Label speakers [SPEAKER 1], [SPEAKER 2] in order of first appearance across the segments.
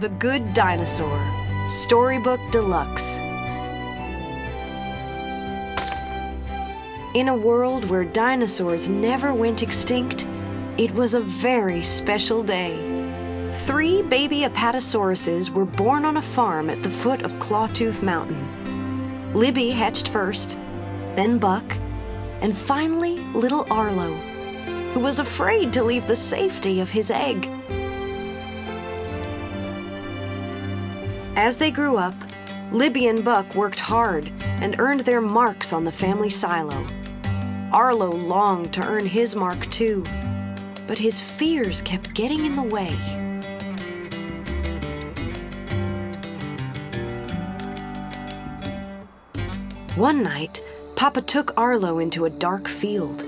[SPEAKER 1] The Good Dinosaur, Storybook Deluxe. In a world where dinosaurs never went extinct, it was a very special day. Three baby apatosauruses were born on a farm at the foot of Clawtooth Mountain. Libby hatched first, then Buck, and finally little Arlo, who was afraid to leave the safety of his egg. As they grew up, Libby and Buck worked hard and earned their marks on the family silo. Arlo longed to earn his mark too, but his fears kept getting in the way. One night, Papa took Arlo into a dark field.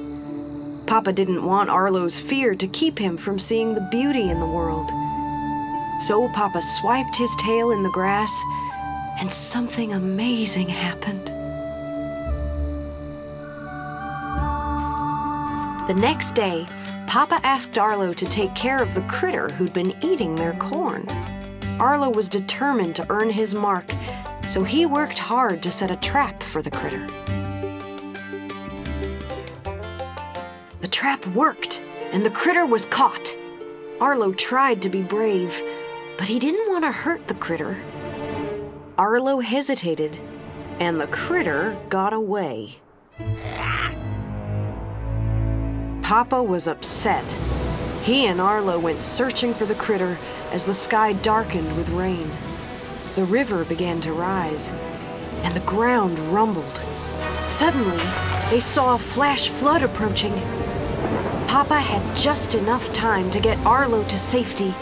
[SPEAKER 1] Papa didn't want Arlo's fear to keep him from seeing the beauty in the world. So Papa swiped his tail in the grass, and something amazing happened. The next day, Papa asked Arlo to take care of the critter who'd been eating their corn. Arlo was determined to earn his mark, so he worked hard to set a trap for the critter. The trap worked, and the critter was caught. Arlo tried to be brave, but he didn't want to hurt the critter. Arlo hesitated, and the critter got away. Papa was upset. He and Arlo went searching for the critter as the sky darkened with rain. The river began to rise, and the ground rumbled. Suddenly, they saw a flash flood approaching. Papa had just enough time to get Arlo to safety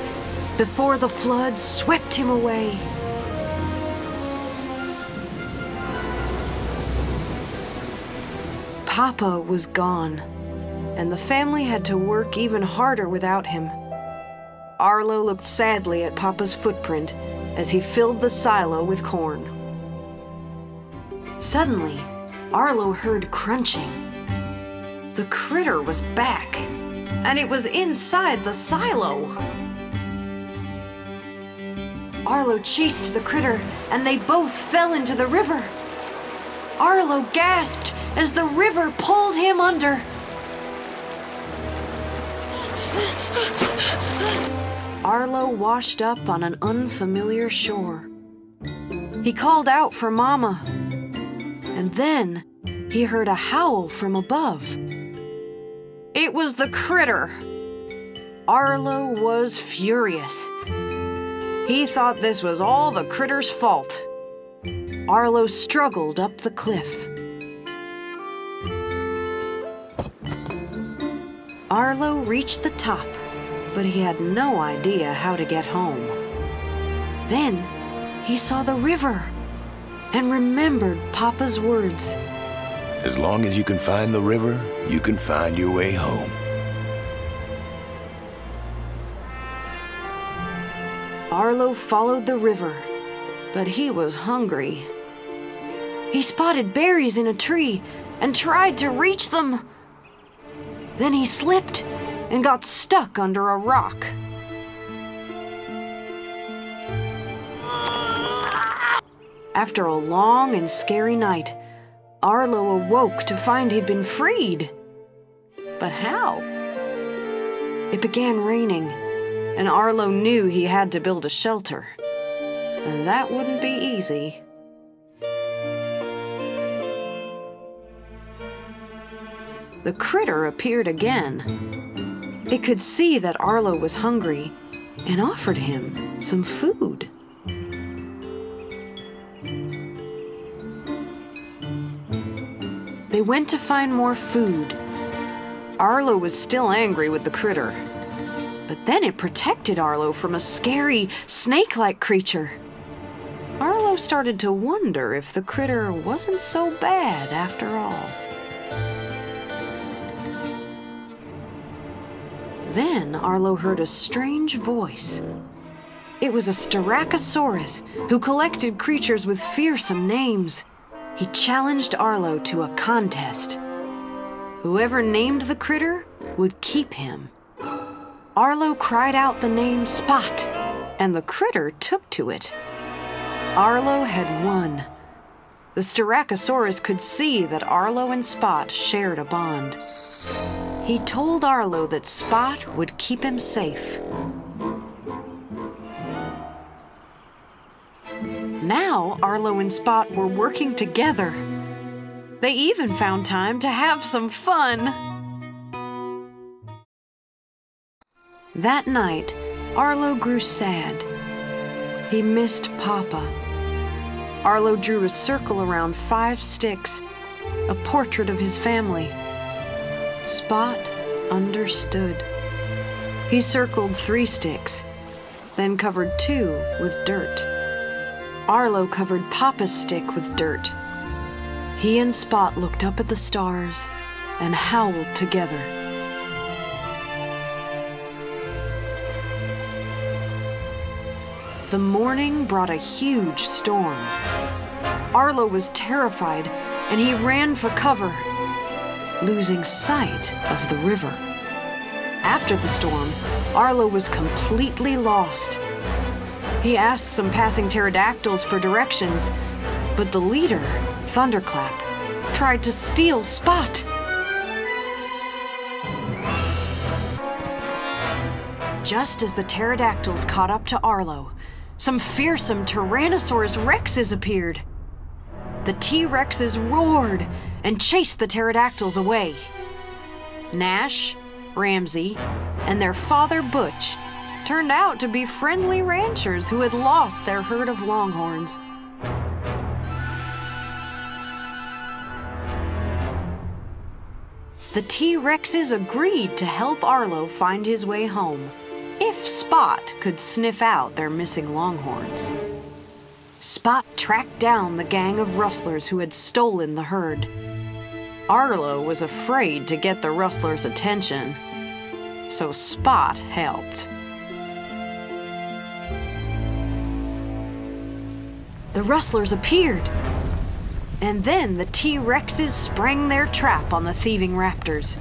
[SPEAKER 1] before the flood swept him away. Papa was gone, and the family had to work even harder without him. Arlo looked sadly at Papa's footprint as he filled the silo with corn. Suddenly, Arlo heard crunching. The critter was back, and it was inside the silo. Arlo chased the critter, and they both fell into the river. Arlo gasped as the river pulled him under. Arlo washed up on an unfamiliar shore. He called out for Mama, and then he heard a howl from above. It was the critter. Arlo was furious. He thought this was all the critter's fault. Arlo struggled up the cliff. Arlo reached the top, but he had no idea how to get home. Then he saw the river and remembered Papa's words.
[SPEAKER 2] As long as you can find the river, you can find your way home.
[SPEAKER 1] Followed the river, but he was hungry. He spotted berries in a tree and tried to reach them. Then he slipped and got stuck under a rock. After a long and scary night, Arlo awoke to find he'd been freed. But how? It began raining, and Arlo knew he had to build a shelter. And that wouldn't be easy. The critter appeared again. It could see that Arlo was hungry and offered him some food. They went to find more food. Arlo was still angry with the critter. But then it protected Arlo from a scary, snake like creature. Arlo started to wonder if the critter wasn't so bad after all. Then Arlo heard a strange voice. It was a Styracosaurus who collected creatures with fearsome names. He challenged Arlo to a contest. Whoever named the critter would keep him. Arlo cried out the name Spot, and the critter took to it. Arlo had won. The Styracosaurus could see that Arlo and Spot shared a bond. He told Arlo that Spot would keep him safe. Now Arlo and Spot were working together. They even found time to have some fun. That night, Arlo grew sad. He missed Papa. Arlo drew a circle around five sticks, a portrait of his family. Spot understood. He circled three sticks, then covered two with dirt. Arlo covered Papa's stick with dirt. He and Spot looked up at the stars and howled together. The morning brought a huge storm. Arlo was terrified and he ran for cover, losing sight of the river. After the storm, Arlo was completely lost. He asked some passing pterodactyls for directions, but the leader, Thunderclap, tried to steal Spot. Just as the pterodactyls caught up to Arlo, some fearsome Tyrannosaurus rexes appeared. The T Rexes roared and chased the pterodactyls away. Nash, Ramsey, and their father Butch turned out to be friendly ranchers who had lost their herd of longhorns. The T Rexes agreed to help Arlo find his way home if Spot could sniff out their missing longhorns. Spot tracked down the gang of rustlers who had stolen the herd. Arlo was afraid to get the rustlers' attention, so Spot helped. The rustlers appeared, and then the T Rexes sprang their trap on the thieving raptors.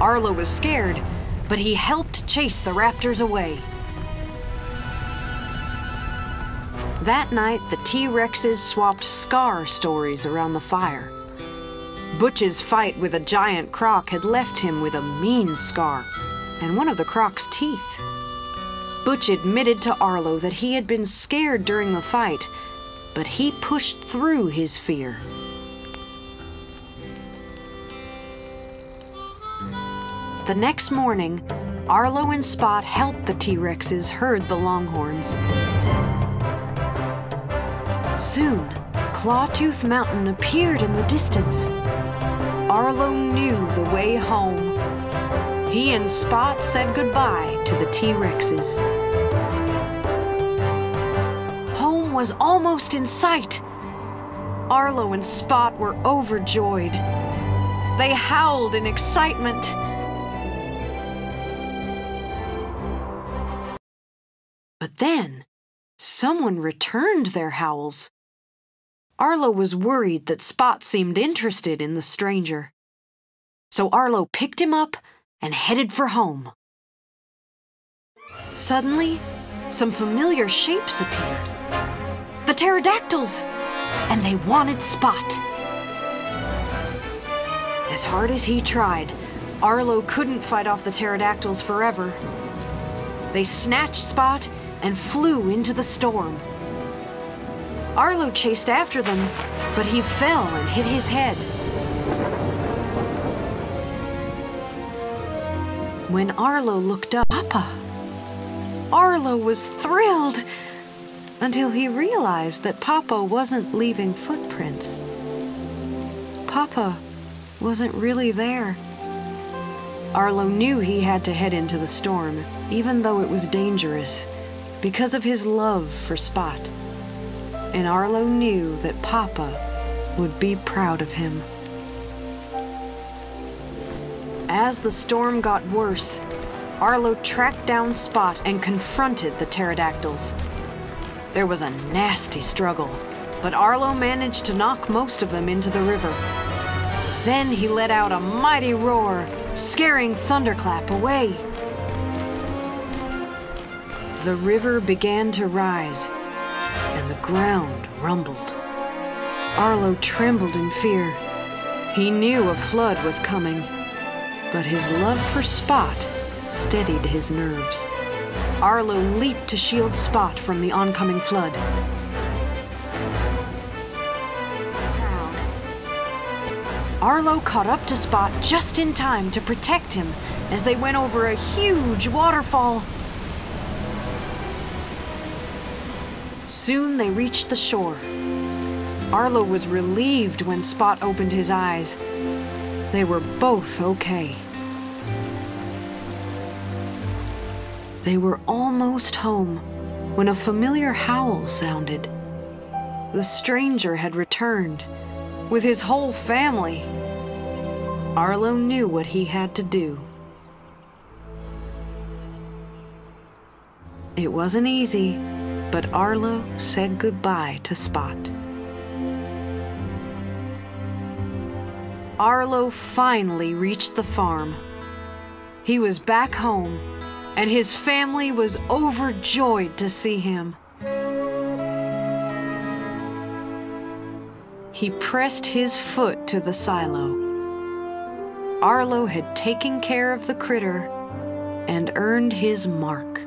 [SPEAKER 1] Arlo was scared, but he helped chase the raptors away. That night, the T Rexes swapped scar stories around the fire. Butch's fight with a giant croc had left him with a mean scar and one of the croc's teeth. Butch admitted to Arlo that he had been scared during the fight, but he pushed through his fear. The next morning, Arlo and Spot helped the T Rexes herd the longhorns. Soon, Clawtooth Mountain appeared in the distance. Arlo knew the way home. He and Spot said goodbye to the T Rexes. Home was almost in sight. Arlo and Spot were overjoyed. They howled in excitement. Then, someone returned their howls. Arlo was worried that Spot seemed interested in the stranger. So Arlo picked him up and headed for home. Suddenly, some familiar shapes appeared. The pterodactyls! And they wanted Spot. As hard as he tried, Arlo couldn't fight off the pterodactyls forever. They snatched Spot and flew into the storm. Arlo chased after them, but he fell and hit his head. When Arlo looked up, Papa, Arlo was thrilled until he realized that Papa wasn't leaving footprints. Papa wasn't really there. Arlo knew he had to head into the storm, even though it was dangerous because of his love for Spot. And Arlo knew that Papa would be proud of him. As the storm got worse, Arlo tracked down Spot and confronted the pterodactyls. There was a nasty struggle, but Arlo managed to knock most of them into the river. Then he let out a mighty roar, scaring Thunderclap away. The river began to rise and the ground rumbled. Arlo trembled in fear. He knew a flood was coming, but his love for Spot steadied his nerves. Arlo leaped to shield Spot from the oncoming flood. Arlo caught up to Spot just in time to protect him as they went over a huge waterfall. Soon they reached the shore. Arlo was relieved when Spot opened his eyes. They were both okay. They were almost home when a familiar howl sounded. The stranger had returned with his whole family. Arlo knew what he had to do. It wasn't easy, but Arlo said goodbye to Spot. Arlo finally reached the farm. He was back home, and his family was overjoyed to see him. He pressed his foot to the silo. Arlo had taken care of the critter and earned his mark.